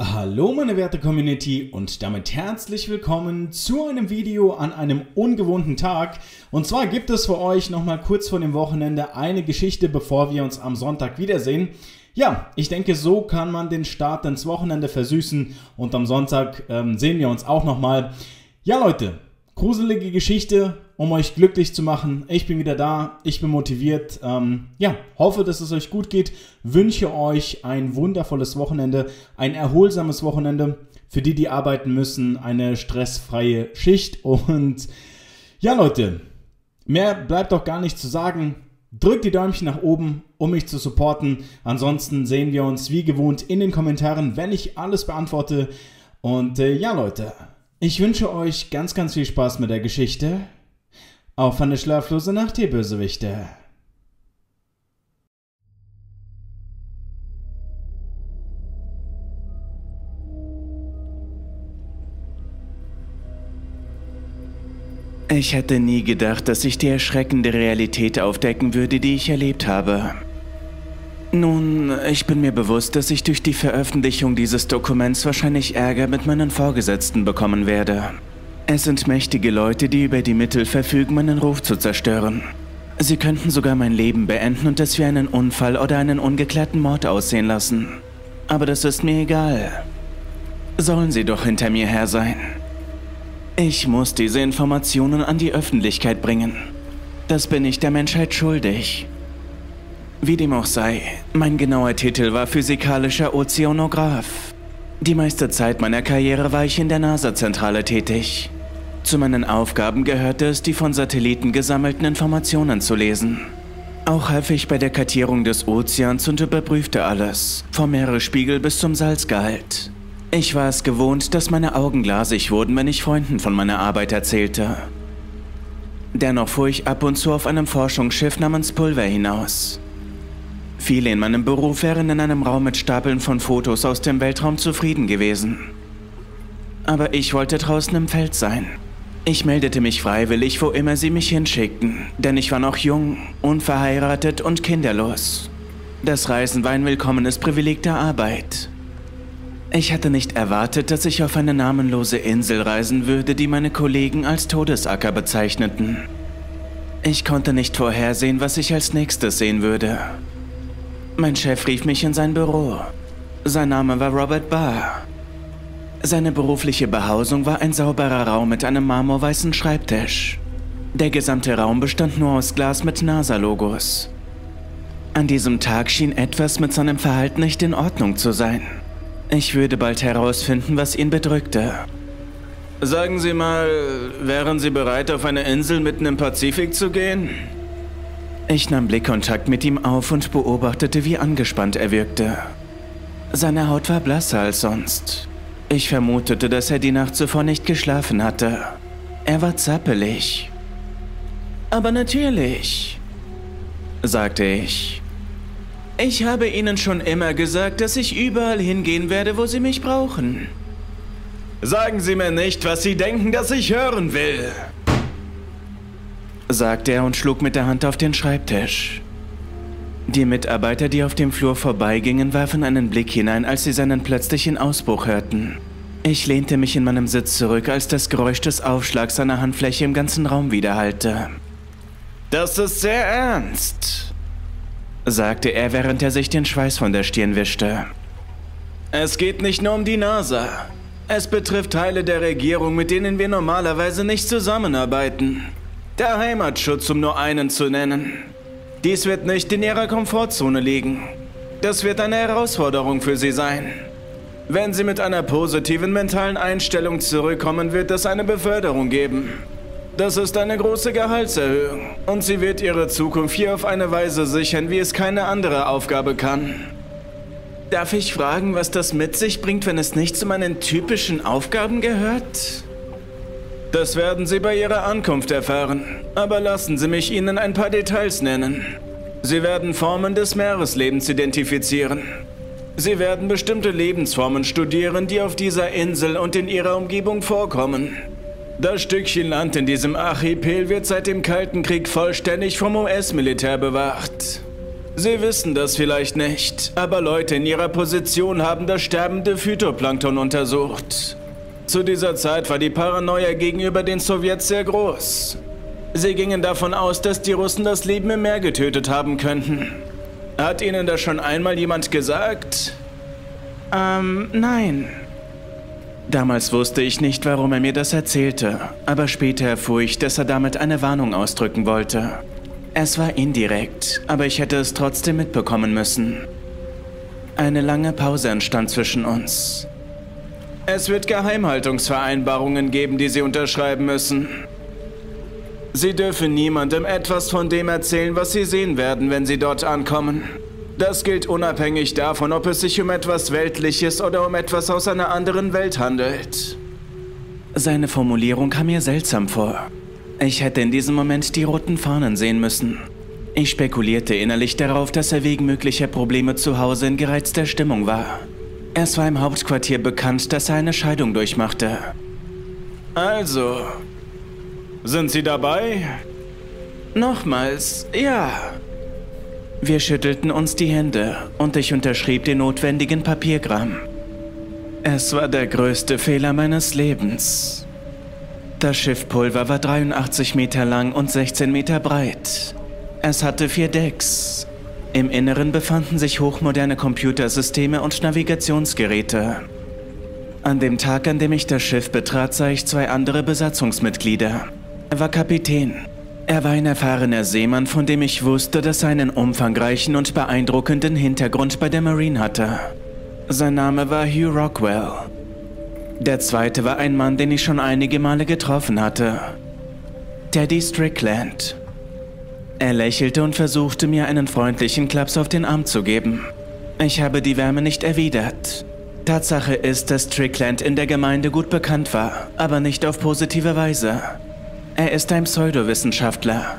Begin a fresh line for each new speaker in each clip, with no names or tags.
Hallo meine werte Community und damit herzlich willkommen zu einem Video an einem ungewohnten Tag. Und zwar gibt es für euch nochmal kurz vor dem Wochenende eine Geschichte, bevor wir uns am Sonntag wiedersehen. Ja, ich denke, so kann man den Start ins Wochenende versüßen und am Sonntag ähm, sehen wir uns auch nochmal. Ja Leute, gruselige Geschichte, um euch glücklich zu machen. Ich bin wieder da, ich bin motiviert. Ähm, ja, hoffe, dass es euch gut geht. Wünsche euch ein wundervolles Wochenende, ein erholsames Wochenende. Für die, die arbeiten müssen, eine stressfreie Schicht. Und ja, Leute, mehr bleibt doch gar nicht zu sagen. Drückt die Däumchen nach oben, um mich zu supporten. Ansonsten sehen wir uns wie gewohnt in den Kommentaren, wenn ich alles beantworte. Und äh, ja, Leute, ich wünsche euch ganz, ganz viel Spaß mit der Geschichte. Auf eine schlaflose Nacht, ihr Bösewichte.
Ich hätte nie gedacht, dass ich die erschreckende Realität aufdecken würde, die ich erlebt habe. Nun, ich bin mir bewusst, dass ich durch die Veröffentlichung dieses Dokuments wahrscheinlich Ärger mit meinen Vorgesetzten bekommen werde. Es sind mächtige Leute, die über die Mittel verfügen, meinen Ruf zu zerstören. Sie könnten sogar mein Leben beenden und es wie einen Unfall oder einen ungeklärten Mord aussehen lassen. Aber das ist mir egal. Sollen sie doch hinter mir her sein. Ich muss diese Informationen an die Öffentlichkeit bringen. Das bin ich der Menschheit schuldig. Wie dem auch sei, mein genauer Titel war physikalischer Ozeanograph. Die meiste Zeit meiner Karriere war ich in der NASA-Zentrale tätig. Zu meinen Aufgaben gehörte es, die von Satelliten gesammelten Informationen zu lesen. Auch half ich bei der Kartierung des Ozeans und überprüfte alles, vom Meeresspiegel bis zum Salzgehalt. Ich war es gewohnt, dass meine Augen glasig wurden, wenn ich Freunden von meiner Arbeit erzählte. Dennoch fuhr ich ab und zu auf einem Forschungsschiff namens Pulver hinaus. Viele in meinem Beruf wären in einem Raum mit Stapeln von Fotos aus dem Weltraum zufrieden gewesen. Aber ich wollte draußen im Feld sein. Ich meldete mich freiwillig, wo immer sie mich hinschickten, denn ich war noch jung, unverheiratet und kinderlos. Das Reisen war ein willkommenes Privileg der Arbeit. Ich hatte nicht erwartet, dass ich auf eine namenlose Insel reisen würde, die meine Kollegen als Todesacker bezeichneten. Ich konnte nicht vorhersehen, was ich als nächstes sehen würde. Mein Chef rief mich in sein Büro. Sein Name war Robert Barr. Seine berufliche Behausung war ein sauberer Raum mit einem marmorweißen Schreibtisch. Der gesamte Raum bestand nur aus Glas mit NASA-Logos. An diesem Tag schien etwas mit seinem Verhalten nicht in Ordnung zu sein. Ich würde bald herausfinden, was ihn bedrückte. Sagen Sie mal, wären Sie bereit, auf eine Insel mitten im Pazifik zu gehen? Ich nahm Blickkontakt mit ihm auf und beobachtete, wie angespannt er wirkte. Seine Haut war blasser als sonst. Ich vermutete, dass er die Nacht zuvor nicht geschlafen hatte. Er war zappelig. Aber natürlich, sagte ich. Ich habe Ihnen schon immer gesagt, dass ich überall hingehen werde, wo Sie mich brauchen. Sagen Sie mir nicht, was Sie denken, dass ich hören will, sagte er und schlug mit der Hand auf den Schreibtisch. Die Mitarbeiter, die auf dem Flur vorbeigingen, warfen einen Blick hinein, als sie seinen plötzlichen Ausbruch hörten. Ich lehnte mich in meinem Sitz zurück, als das Geräusch des Aufschlags seiner Handfläche im ganzen Raum widerhallte. Das ist sehr ernst, sagte er, während er sich den Schweiß von der Stirn wischte. Es geht nicht nur um die NASA. Es betrifft Teile der Regierung, mit denen wir normalerweise nicht zusammenarbeiten. Der Heimatschutz, um nur einen zu nennen. Dies wird nicht in ihrer Komfortzone liegen. Das wird eine Herausforderung für sie sein. Wenn sie mit einer positiven mentalen Einstellung zurückkommen, wird es eine Beförderung geben. Das ist eine große Gehaltserhöhung und sie wird ihre Zukunft hier auf eine Weise sichern, wie es keine andere Aufgabe kann. Darf ich fragen, was das mit sich bringt, wenn es nicht zu meinen typischen Aufgaben gehört? Das werden Sie bei Ihrer Ankunft erfahren. Aber lassen Sie mich Ihnen ein paar Details nennen. Sie werden Formen des Meereslebens identifizieren. Sie werden bestimmte Lebensformen studieren, die auf dieser Insel und in ihrer Umgebung vorkommen. Das Stückchen Land in diesem Archipel wird seit dem Kalten Krieg vollständig vom US-Militär bewacht. Sie wissen das vielleicht nicht, aber Leute in ihrer Position haben das sterbende Phytoplankton untersucht. Zu dieser Zeit war die Paranoia gegenüber den Sowjets sehr groß. Sie gingen davon aus, dass die Russen das Leben im Meer getötet haben könnten. Hat Ihnen das schon einmal jemand gesagt? Ähm, nein. Damals wusste ich nicht, warum er mir das erzählte, aber später erfuhr ich, dass er damit eine Warnung ausdrücken wollte. Es war indirekt, aber ich hätte es trotzdem mitbekommen müssen. Eine lange Pause entstand zwischen uns. Es wird Geheimhaltungsvereinbarungen geben, die Sie unterschreiben müssen. Sie dürfen niemandem etwas von dem erzählen, was Sie sehen werden, wenn Sie dort ankommen. Das gilt unabhängig davon, ob es sich um etwas Weltliches oder um etwas aus einer anderen Welt handelt. Seine Formulierung kam mir seltsam vor. Ich hätte in diesem Moment die roten Fahnen sehen müssen. Ich spekulierte innerlich darauf, dass er wegen möglicher Probleme zu Hause in gereizter Stimmung war. Es war im Hauptquartier bekannt, dass er eine Scheidung durchmachte. Also, sind Sie dabei? Nochmals, ja. Wir schüttelten uns die Hände und ich unterschrieb den notwendigen Papierkram. Es war der größte Fehler meines Lebens. Das Schiffpulver war 83 Meter lang und 16 Meter breit. Es hatte vier Decks. Im Inneren befanden sich hochmoderne Computersysteme und Navigationsgeräte. An dem Tag, an dem ich das Schiff betrat, sah ich zwei andere Besatzungsmitglieder. Er war Kapitän er war ein erfahrener Seemann, von dem ich wusste, dass er einen umfangreichen und beeindruckenden Hintergrund bei der Marine hatte. Sein Name war Hugh Rockwell. Der zweite war ein Mann, den ich schon einige Male getroffen hatte. Teddy Strickland. Er lächelte und versuchte mir einen freundlichen Klaps auf den Arm zu geben. Ich habe die Wärme nicht erwidert. Tatsache ist, dass Strickland in der Gemeinde gut bekannt war, aber nicht auf positive Weise. Er ist ein Pseudowissenschaftler.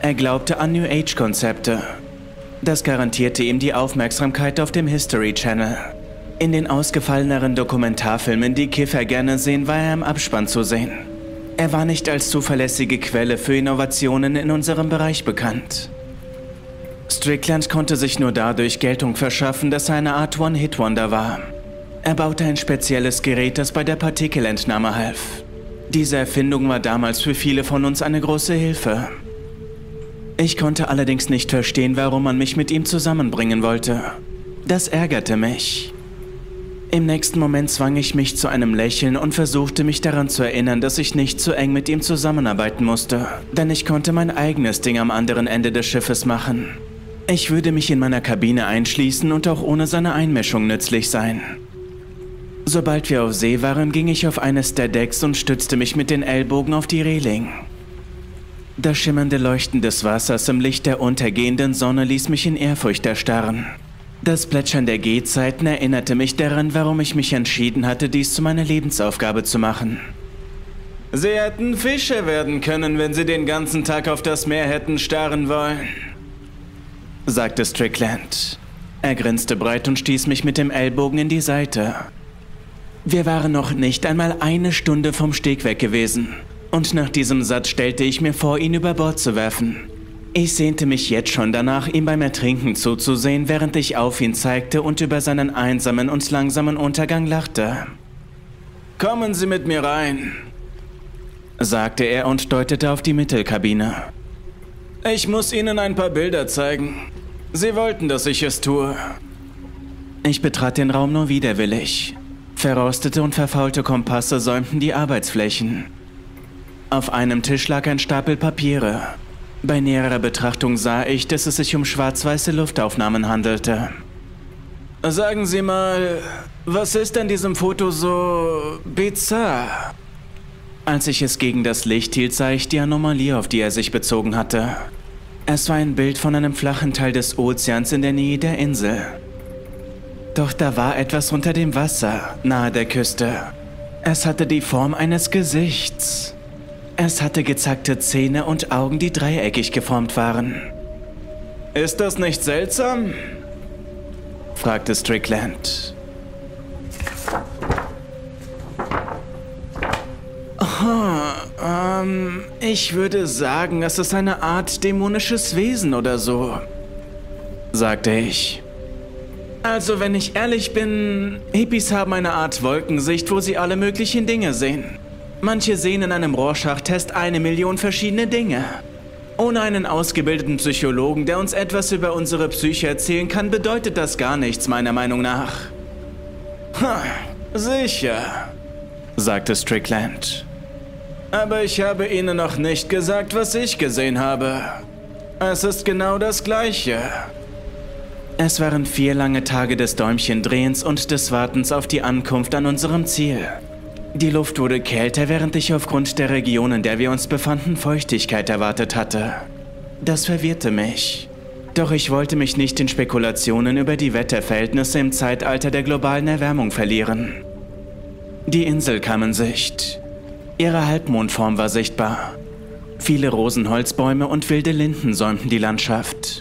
Er glaubte an New Age-Konzepte. Das garantierte ihm die Aufmerksamkeit auf dem History Channel. In den ausgefalleneren Dokumentarfilmen, die Kiffer gerne sehen, war er im Abspann zu sehen. Er war nicht als zuverlässige Quelle für Innovationen in unserem Bereich bekannt. Strickland konnte sich nur dadurch Geltung verschaffen, dass er eine Art One-Hit-Wonder war. Er baute ein spezielles Gerät, das bei der Partikelentnahme half. Diese Erfindung war damals für viele von uns eine große Hilfe. Ich konnte allerdings nicht verstehen, warum man mich mit ihm zusammenbringen wollte. Das ärgerte mich. Im nächsten Moment zwang ich mich zu einem Lächeln und versuchte mich daran zu erinnern, dass ich nicht zu eng mit ihm zusammenarbeiten musste, denn ich konnte mein eigenes Ding am anderen Ende des Schiffes machen. Ich würde mich in meiner Kabine einschließen und auch ohne seine Einmischung nützlich sein. Sobald wir auf See waren, ging ich auf eines der Decks und stützte mich mit den Ellbogen auf die Reling. Das schimmernde Leuchten des Wassers im Licht der untergehenden Sonne ließ mich in Ehrfurcht erstarren. Das Plätschern der Gehzeiten erinnerte mich daran, warum ich mich entschieden hatte, dies zu meiner Lebensaufgabe zu machen. Sie hätten Fische werden können, wenn sie den ganzen Tag auf das Meer hätten starren wollen, sagte Strickland. Er grinste breit und stieß mich mit dem Ellbogen in die Seite. Wir waren noch nicht einmal eine Stunde vom Steg weg gewesen. Und nach diesem Satz stellte ich mir vor, ihn über Bord zu werfen. Ich sehnte mich jetzt schon danach, ihm beim Ertrinken zuzusehen, während ich auf ihn zeigte und über seinen einsamen und langsamen Untergang lachte. Kommen Sie mit mir rein, sagte er und deutete auf die Mittelkabine. Ich muss Ihnen ein paar Bilder zeigen. Sie wollten, dass ich es tue. Ich betrat den Raum nur widerwillig. Verrostete und verfaulte Kompasse säumten die Arbeitsflächen. Auf einem Tisch lag ein Stapel Papiere. Bei näherer Betrachtung sah ich, dass es sich um schwarz-weiße Luftaufnahmen handelte. Sagen Sie mal, was ist an diesem Foto so bizarr? Als ich es gegen das Licht hielt, sah ich die Anomalie, auf die er sich bezogen hatte. Es war ein Bild von einem flachen Teil des Ozeans in der Nähe der Insel. Doch da war etwas unter dem Wasser, nahe der Küste. Es hatte die Form eines Gesichts. Es hatte gezackte Zähne und Augen, die dreieckig geformt waren. Ist das nicht seltsam? fragte Strickland. Oh, ähm, ich würde sagen, es ist eine Art dämonisches Wesen oder so. sagte ich. Also, wenn ich ehrlich bin, Hippies haben eine Art Wolkensicht, wo sie alle möglichen Dinge sehen. Manche sehen in einem Rorschach-Test eine Million verschiedene Dinge. Ohne einen ausgebildeten Psychologen, der uns etwas über unsere Psyche erzählen kann, bedeutet das gar nichts, meiner Meinung nach. Ha, sicher, sagte Strickland. Aber ich habe Ihnen noch nicht gesagt, was ich gesehen habe. Es ist genau das Gleiche. Es waren vier lange Tage des Däumchendrehens und des Wartens auf die Ankunft an unserem Ziel. Die Luft wurde kälter, während ich aufgrund der Region, in der wir uns befanden, Feuchtigkeit erwartet hatte. Das verwirrte mich. Doch ich wollte mich nicht in Spekulationen über die Wetterverhältnisse im Zeitalter der globalen Erwärmung verlieren. Die Insel kam in Sicht. Ihre Halbmondform war sichtbar. Viele Rosenholzbäume und wilde Linden säumten die Landschaft.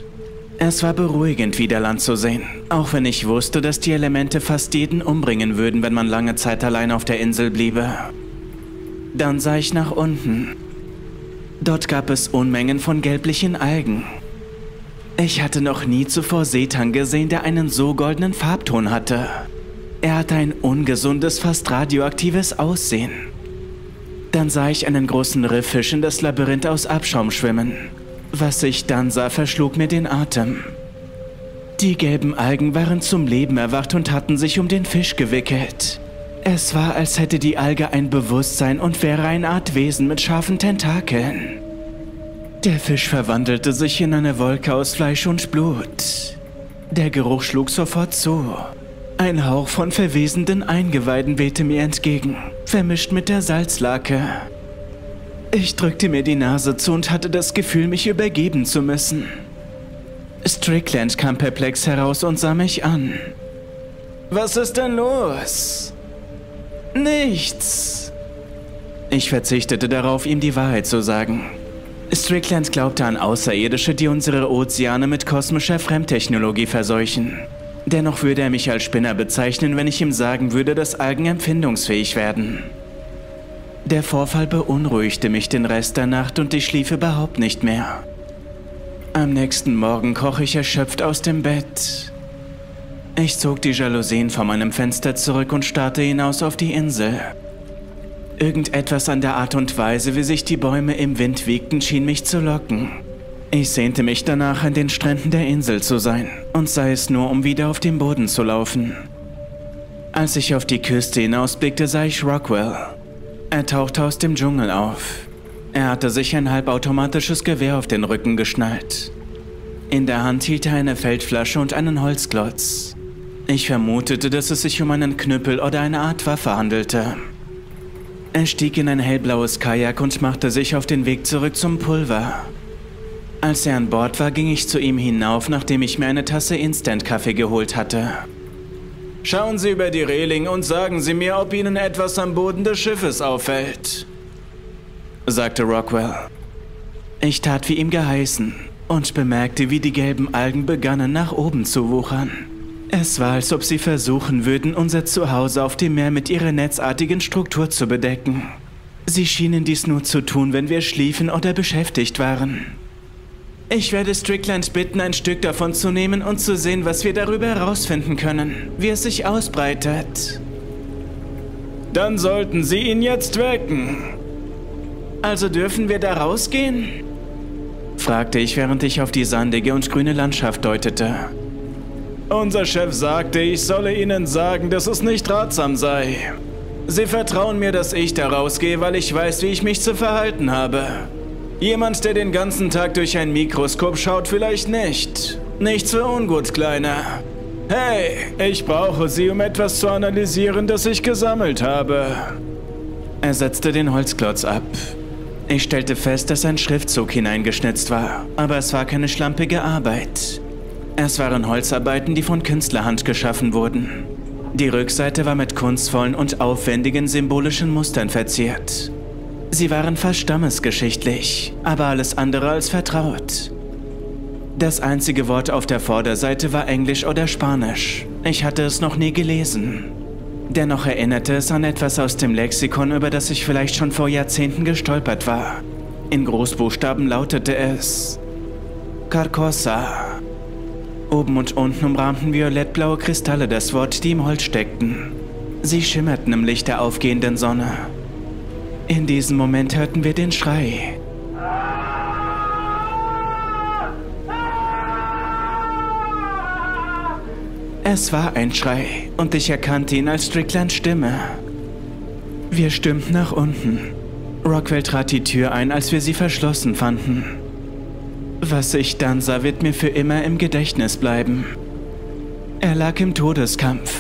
Es war beruhigend, wieder Land zu sehen, auch wenn ich wusste, dass die Elemente fast jeden umbringen würden, wenn man lange Zeit allein auf der Insel bliebe. Dann sah ich nach unten. Dort gab es Unmengen von gelblichen Algen. Ich hatte noch nie zuvor Seetang gesehen, der einen so goldenen Farbton hatte. Er hatte ein ungesundes, fast radioaktives Aussehen. Dann sah ich einen großen Rifffisch in das Labyrinth aus Abschaum schwimmen. Was ich dann sah, verschlug mir den Atem. Die gelben Algen waren zum Leben erwacht und hatten sich um den Fisch gewickelt. Es war, als hätte die Alge ein Bewusstsein und wäre eine Art Wesen mit scharfen Tentakeln. Der Fisch verwandelte sich in eine Wolke aus Fleisch und Blut. Der Geruch schlug sofort zu. Ein Hauch von verwesenden Eingeweiden wehte mir entgegen, vermischt mit der Salzlake. Ich drückte mir die Nase zu und hatte das Gefühl, mich übergeben zu müssen. Strickland kam perplex heraus und sah mich an. Was ist denn los? Nichts. Ich verzichtete darauf, ihm die Wahrheit zu sagen. Strickland glaubte an Außerirdische, die unsere Ozeane mit kosmischer Fremdtechnologie verseuchen. Dennoch würde er mich als Spinner bezeichnen, wenn ich ihm sagen würde, dass Algen empfindungsfähig werden. Der Vorfall beunruhigte mich den Rest der Nacht und ich schlief überhaupt nicht mehr. Am nächsten Morgen kroch ich erschöpft aus dem Bett. Ich zog die Jalousien vor meinem Fenster zurück und starrte hinaus auf die Insel. Irgendetwas an der Art und Weise, wie sich die Bäume im Wind wiegten, schien mich zu locken. Ich sehnte mich danach, an den Stränden der Insel zu sein, und sei es nur, um wieder auf den Boden zu laufen. Als ich auf die Küste hinausblickte, sah ich Rockwell. Er tauchte aus dem Dschungel auf. Er hatte sich ein halbautomatisches Gewehr auf den Rücken geschnallt. In der Hand hielt er eine Feldflasche und einen Holzklotz. Ich vermutete, dass es sich um einen Knüppel oder eine Art Waffe handelte. Er stieg in ein hellblaues Kajak und machte sich auf den Weg zurück zum Pulver. Als er an Bord war, ging ich zu ihm hinauf, nachdem ich mir eine Tasse Instant-Kaffee geholt hatte. Schauen Sie über die Reling und sagen Sie mir, ob Ihnen etwas am Boden des Schiffes auffällt, sagte Rockwell. Ich tat wie ihm geheißen und bemerkte, wie die gelben Algen begannen nach oben zu wuchern. Es war, als ob sie versuchen würden, unser Zuhause auf dem Meer mit ihrer netzartigen Struktur zu bedecken. Sie schienen dies nur zu tun, wenn wir schliefen oder beschäftigt waren. Ich werde Strickland bitten, ein Stück davon zu nehmen und zu sehen, was wir darüber herausfinden können, wie es sich ausbreitet. Dann sollten Sie ihn jetzt wecken. Also dürfen wir da rausgehen? fragte ich, während ich auf die sandige und grüne Landschaft deutete. Unser Chef sagte, ich solle Ihnen sagen, dass es nicht ratsam sei. Sie vertrauen mir, dass ich da rausgehe, weil ich weiß, wie ich mich zu verhalten habe. Jemand, der den ganzen Tag durch ein Mikroskop schaut, vielleicht nicht. Nichts für ungut, Kleiner. Hey, ich brauche sie, um etwas zu analysieren, das ich gesammelt habe. Er setzte den Holzklotz ab. Ich stellte fest, dass ein Schriftzug hineingeschnitzt war, aber es war keine schlampige Arbeit. Es waren Holzarbeiten, die von Künstlerhand geschaffen wurden. Die Rückseite war mit kunstvollen und aufwendigen symbolischen Mustern verziert. Sie waren fast stammesgeschichtlich, aber alles andere als vertraut. Das einzige Wort auf der Vorderseite war Englisch oder Spanisch. Ich hatte es noch nie gelesen. Dennoch erinnerte es an etwas aus dem Lexikon, über das ich vielleicht schon vor Jahrzehnten gestolpert war. In Großbuchstaben lautete es Carcosa. Oben und unten umrahmten violettblaue Kristalle das Wort, die im Holz steckten. Sie schimmerten im Licht der aufgehenden Sonne. In diesem Moment hörten wir den Schrei. Es war ein Schrei und ich erkannte ihn als Stricklands Stimme. Wir stürmten nach unten. Rockwell trat die Tür ein, als wir sie verschlossen fanden. Was ich dann sah, wird mir für immer im Gedächtnis bleiben. Er lag im Todeskampf.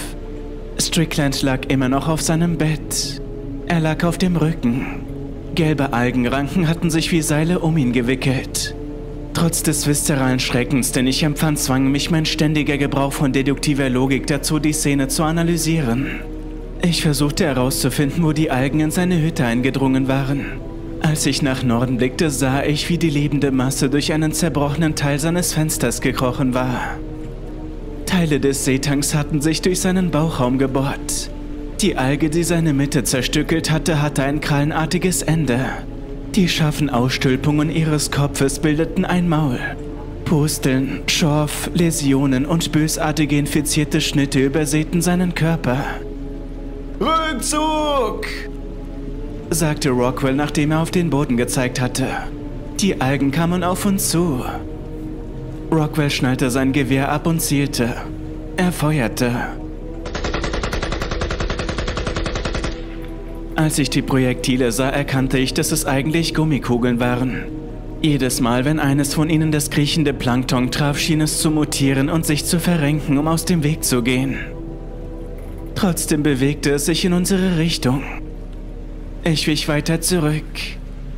Strickland lag immer noch auf seinem Bett. Er lag auf dem Rücken. Gelbe Algenranken hatten sich wie Seile um ihn gewickelt. Trotz des viszeralen Schreckens, den ich empfand, zwang mich mein ständiger Gebrauch von deduktiver Logik dazu, die Szene zu analysieren. Ich versuchte herauszufinden, wo die Algen in seine Hütte eingedrungen waren. Als ich nach Norden blickte, sah ich, wie die lebende Masse durch einen zerbrochenen Teil seines Fensters gekrochen war. Teile des Seetanks hatten sich durch seinen Bauchraum gebohrt. Die Alge, die seine Mitte zerstückelt hatte, hatte ein krallenartiges Ende. Die scharfen Ausstülpungen ihres Kopfes bildeten ein Maul. Pusteln, Schorf, Läsionen und bösartige infizierte Schnitte übersäten seinen Körper. Rückzug! sagte Rockwell, nachdem er auf den Boden gezeigt hatte. Die Algen kamen auf uns zu. Rockwell schnallte sein Gewehr ab und zielte. Er feuerte. Als ich die Projektile sah, erkannte ich, dass es eigentlich Gummikugeln waren. Jedes Mal, wenn eines von ihnen das kriechende Plankton traf, schien es zu mutieren und sich zu verrenken, um aus dem Weg zu gehen. Trotzdem bewegte es sich in unsere Richtung. Ich wich weiter zurück.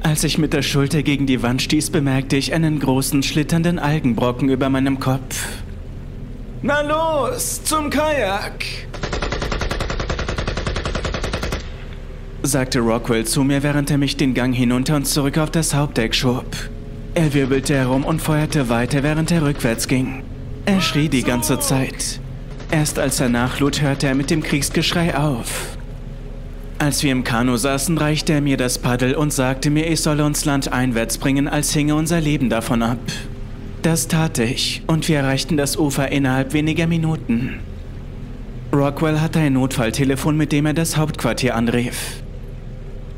Als ich mit der Schulter gegen die Wand stieß, bemerkte ich einen großen, schlitternden Algenbrocken über meinem Kopf. Na los, zum Kajak! Sagte Rockwell zu mir, während er mich den Gang hinunter und zurück auf das Hauptdeck schob. Er wirbelte herum und feuerte weiter, während er rückwärts ging. Er schrie die ganze Zeit. Erst als er nachlud, hörte er mit dem Kriegsgeschrei auf. Als wir im Kanu saßen, reichte er mir das Paddel und sagte mir, ich solle uns landeinwärts bringen, als hinge unser Leben davon ab. Das tat ich und wir erreichten das Ufer innerhalb weniger Minuten. Rockwell hatte ein Notfalltelefon, mit dem er das Hauptquartier anrief.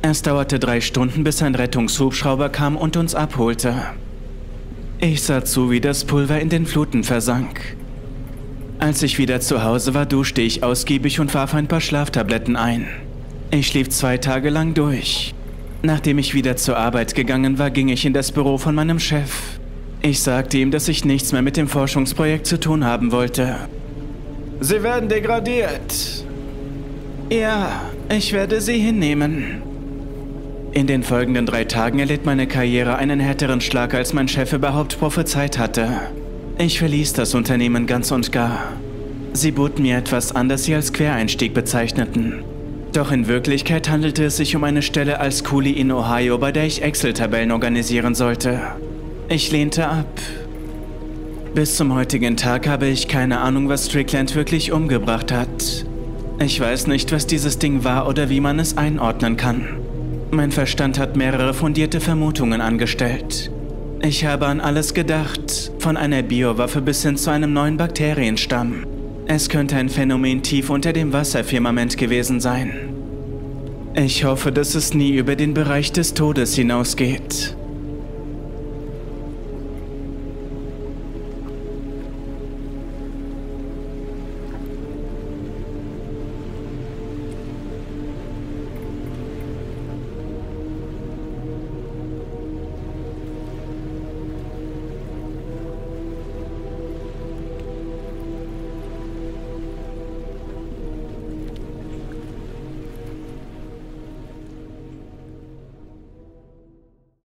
Es dauerte drei Stunden, bis ein Rettungshubschrauber kam und uns abholte. Ich sah zu, wie das Pulver in den Fluten versank. Als ich wieder zu Hause war, duschte ich ausgiebig und warf ein paar Schlaftabletten ein. Ich schlief zwei Tage lang durch. Nachdem ich wieder zur Arbeit gegangen war, ging ich in das Büro von meinem Chef. Ich sagte ihm, dass ich nichts mehr mit dem Forschungsprojekt zu tun haben wollte. Sie werden degradiert. Ja, ich werde sie hinnehmen. In den folgenden drei Tagen erlitt meine Karriere einen härteren Schlag, als mein Chef überhaupt prophezeit hatte. Ich verließ das Unternehmen ganz und gar. Sie boten mir etwas an, das sie als Quereinstieg bezeichneten. Doch in Wirklichkeit handelte es sich um eine Stelle als Coolie in Ohio, bei der ich Excel-Tabellen organisieren sollte. Ich lehnte ab. Bis zum heutigen Tag habe ich keine Ahnung, was Strickland wirklich umgebracht hat. Ich weiß nicht, was dieses Ding war oder wie man es einordnen kann. Mein Verstand hat mehrere fundierte Vermutungen angestellt. Ich habe an alles gedacht, von einer Biowaffe bis hin zu einem neuen Bakterienstamm. Es könnte ein Phänomen tief unter dem Wasserfirmament gewesen sein. Ich hoffe, dass es nie über den Bereich des Todes hinausgeht.